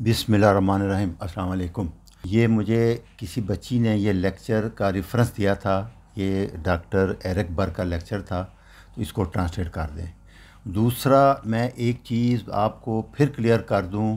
बिसमीम अस्सलाम ये मुझे किसी बच्ची ने ये लेक्चर का रेफरेंस दिया था, ये डॉक्टर एरिक बर का लेक्चर था तो इसको ट्रांसलेट कर दें। दूसरा, मैं एक चीज़ आपको फिर क्लियर कर दूँ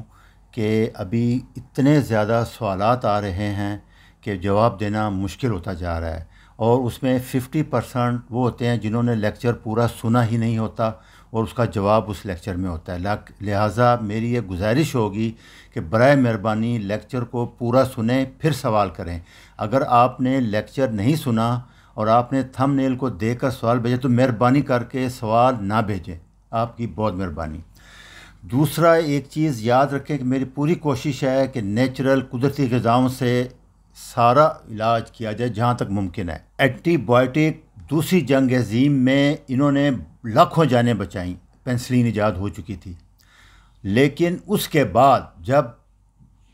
कि अभी इतने ज़्यादा सवाल आ रहे हैं कि जवाब देना मुश्किल होता जा रहा है। और उसमें 50 परसेंट वो होते हैं जिन्होंने लेक्चर पूरा सुना ही नहीं होता और उसका जवाब उस लेक्चर में होता है। लिहाजा मेरी ये गुजारिश होगी कि बर मेहरबानी लेक्चर को पूरा सुने, फिर सवाल करें। अगर आपने लेक्चर नहीं सुना और आपने थम नेल को देख कर सवाल भेजा तो मेहरबानी करके सवाल ना भेजें। आपकी बहुत मेहरबानी। दूसरा एक चीज़ याद रखें कि मेरी पूरी कोशिश है कि नेचुरल कुदरती गज़ाओं से सारा इलाज किया जाए जहाँ तक मुमकिन है। एंटीबायोटिक दूसरी जंग अजीम में इन्होंने लाखों जानें बचाई। पेंसिलिन ईजाद हो चुकी थी। लेकिन उसके बाद जब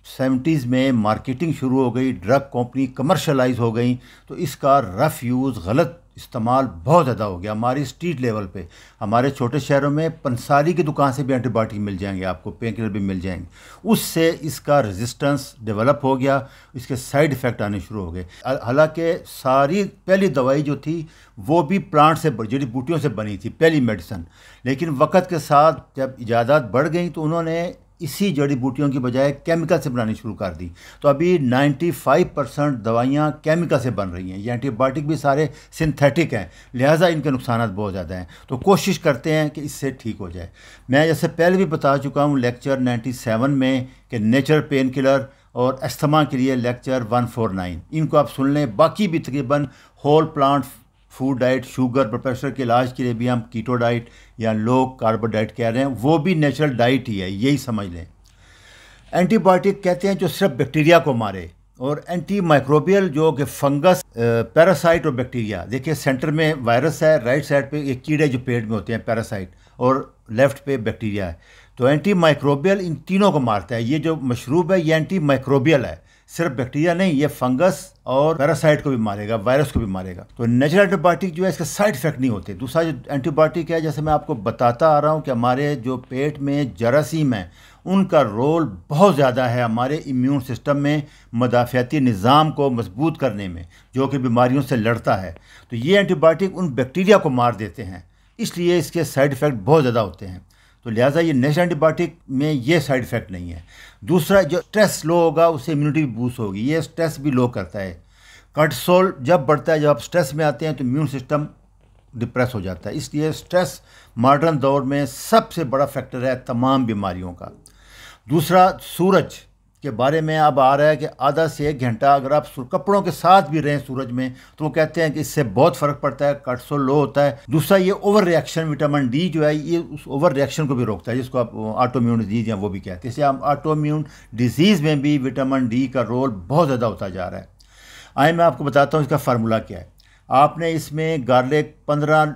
सेवेंटीज़ में मार्केटिंग शुरू हो गई, ड्रग कंपनी कमर्शलाइज हो गई तो इसका रफ़ यूज़, गलत इस्तेमाल बहुत ज़्यादा हो गया हमारी स्ट्रीट लेवल पे। हमारे छोटे शहरों में पंसारी की दुकान से भी एंटीबायोटिक मिल जाएँगे, आपको पेन किलर भी मिल जाएँगे। उससे इसका रेजिस्टेंस डेवलप हो गया, इसके साइड इफ़ेक्ट आने शुरू हो गए। हालाँकि सारी पहली दवाई जो थी, वो भी प्लांट से जड़ी बूटियों से बनी थी, पहली मेडिसन लेकिन वक्त के साथ जब इजादात बढ़ गई तो उन्होंने इसी जड़ी बूटियों की बजाय केमिकल से बनानी शुरू कर दी। तो अभी 95 परसेंट दवाइयाँ केमिकल से बन रही हैं। ये एंटीबायोटिक भी सारे सिंथेटिक हैं, लिहाजा इनके नुकसान बहुत ज़्यादा हैं। तो कोशिश करते हैं कि इससे ठीक हो जाए। मैं जैसे पहले भी बता चुका हूँ लेक्चर 97 में कि नेचर पेन किलर और अस्थमा के लिए लेक्चर 149 इनको आप सुन लें, बाकी भी तकरीबन whole plant food diet, sugar, blood pressure के इलाज के लिए भी हम कीटो डाइट या लो कार्बो डाइट कह रहे हैं। वो भी नेचुरल डाइट ही है, यही समझ लें। एंटीबायोटिक कहते हैं जो सिर्फ़ बैक्टीरिया को मारे और एंटी माइक्रोबियल जो कि फंगस पैरासाइट और बैक्टीरिया। देखिए, सेंटर में वायरस है, राइट साइड पे एक कीड़े जो पेट में होते हैं, पैरासाइट, और लेफ़्ट पे बैक्टीरिया है। तो एंटी माइक्रोबियल इन तीनों को मारता है। ये जो मशरूब है, ये एंटी माइक्रोबियल है। सिर्फ़ बैक्टीरिया नहीं, ये फंगस और पैरासाइट को भी मारेगा, वायरस को भी मारेगा। तो नेचुरल एंटीबायोटिक जो है, इसके साइड इफ़ेक्ट नहीं होते। दूसरा जो एंटीबायोटिक है, जैसे मैं आपको बताता आ रहा हूँ कि हमारे जो पेट में जरासीम है, उनका रोल बहुत ज़्यादा है हमारे इम्यून सिस्टम में, मदाफियाती निज़ाम को मज़बूत करने में, जो कि बीमारियों से लड़ता है। तो ये एंटीबायोटिक उन बैक्टीरिया को मार देते हैं, इसलिए इसके साइड इफ़ेक्ट बहुत ज़्यादा होते हैं। तो लिहाजा ये नेशनल एंटीबायोटिक में ये साइड इफ़ेक्ट नहीं है। दूसरा, जो स्ट्रेस लो होगा, उससे इम्यूनिटी भी बूस्ट होगी। ये स्ट्रेस भी लो करता है। कर्टसोल जब बढ़ता है, जब आप स्ट्रेस में आते हैं तो इम्यून सिस्टम डिप्रेस हो जाता है। इसलिए स्ट्रेस मॉडर्न दौर में सबसे बड़ा फैक्टर है तमाम बीमारियों का। दूसरा, सूरज। के बारे में अब आ रहा है कि आधा से एक घंटा अगर आप कपड़ों के साथ भी रहें सूरज में तो वो कहते हैं कि इससे बहुत फ़र्क पड़ता है कटसोल लो होता है। दूसरा, ये ओवर रिएक्शन विटामिन डी जो है, ये उस ओवर रिएक्शन को भी रोकता है, जिसको आप ऑटोम्यून डिज़ीज़ या वो भी कहते हैं। इससे हम ऑटोम्यून डिज़ीज़ में भी विटामिन डी का रोल बहुत ज़्यादा होता जा रहा है। आए मैं आपको बताता हूँ इसका फार्मूला क्या है। आपने इसमें गार्लिक पंद्रह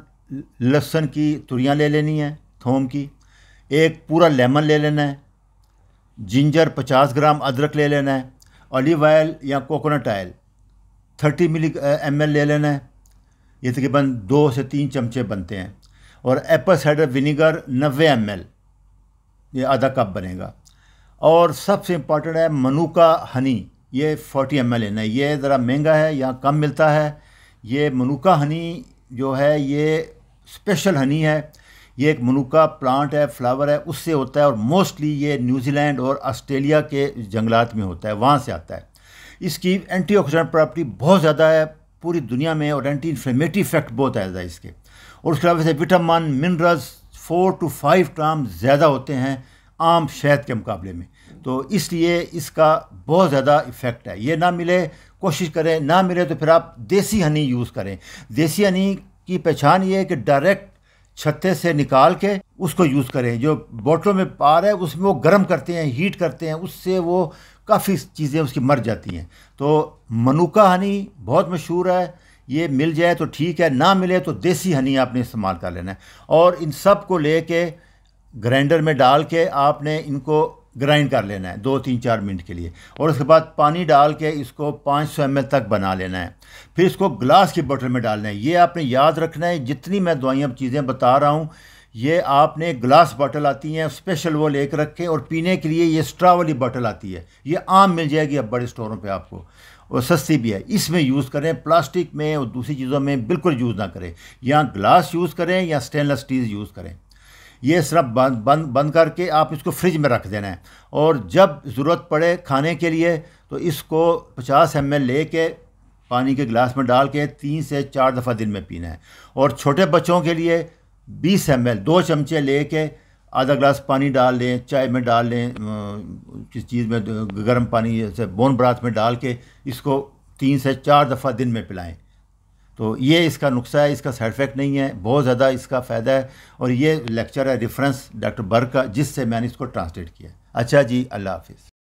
लहसन की तुरियाँ ले लेनी है, थोम की, एक पूरा लेमन ले लेना है जिंजर 50 ग्राम अदरक ले लेना है, ऑलिव ऑयल या कोकोनट ऑयल 30 मिली एमएल ले लेना है। ये तकरीबन दो से तीन चमचे बनते हैं। और एप्पल साइडर विनीगर 90 एम ये आधा कप बनेगा। और सबसे इंपॉर्टेंट है मनुका हनी ये 40 एम लेना है। ये ज़रा महँगा है यहाँ कम मिलता है। ये मनुका हनी जो है, ये स्पेशल हनी है। ये एक मनुका प्लांट है फ्लावर है, उससे होता है और मोस्टली ये न्यूजीलैंड और ऑस्ट्रेलिया के जंगलात में होता है, वहाँ से आता है। इसकी एंटीऑक्सीडेंट प्रॉपर्टी बहुत ज़्यादा है, पूरी दुनिया में और एंटी इन्फ्लेमेटरी इफ़ेक्ट बहुत ज़्यादा है इसके। और उसके अलावा से vitamin minerals four to five gram ज़्यादा होते हैं आम शहद के मुकाबले में। तो इसलिए इसका बहुत ज़्यादा इफ़ेक्ट है। ये ना मिले, कोशिश करें, ना मिले तो फिर आप देसी हनी यूज़ करें। देसी हनी की पहचान ये है कि डायरेक्ट छत्ते से निकाल के उसको यूज़ करें। जो बोटलों में पार है, उसमें वो गर्म करते हैं, हीट करते हैं, उससे वो काफ़ी चीज़ें उसकी मर जाती हैं। तो मनुका हनी बहुत मशहूर है। ये मिल जाए तो ठीक है, ना मिले तो देसी हनी आपने इस्तेमाल कर लेना है। और इन सबको ले ग्राइंडर में डाल के आपने इनको ग्राइंड कर लेना है, दो तीन चार मिनट के लिए। और उसके बाद पानी डाल के इसको 500 सौ तक बना लेना है। फिर इसको ग्लास की बोतल में डालना है। ये आपने याद रखना है, जितनी मैं दवाइयाँ चीज़ें बता रहा हूँ, ये आपने ग्लास बॉटल आती हैं स्पेशल वो लेकर रखें और पीने के लिए ये स्ट्रा वाली बॉटल आती है। ये आम मिल जाएगी अब बड़े स्टोरों पे आपको। और सस्ती भी है। इसमें यूज़ करें प्लास्टिक में और दूसरी चीज़ों में बिल्कुल यूज़ ना करें। या ग्लास यूज़ करें या स्टेनलेस स्टील यूज़ करें। ये सिर्फ़ बंद बंद बंद करके आप इसको फ्रिज में रख देना है। और जब ज़रूरत पड़े खाने के लिए तो इसको 50 एम एल ले के पानी के गिलास में डाल के तीन से चार दफ़ा दिन में पीना है। और छोटे बच्चों के लिए बीस एम एल दो चमचे ले के आधा गिलास पानी डाल लें चाय में डाल लें किस चीज़ में गर्म पानी जैसे बोन ब्राथ में डाल के इसको तीन से चार दफ़ा दिन में पिलाएँ। तो ये इसका नुस्खा है, इसका साइड इफ़ेक्ट नहीं है, बहुत ज़्यादा इसका फ़ायदा है। और ये लेक्चर है रेफरेंस डॉक्टर बर का जिससे मैंने इसको ट्रांसलेट किया अच्छा जी, अल्लाह हाफिज़।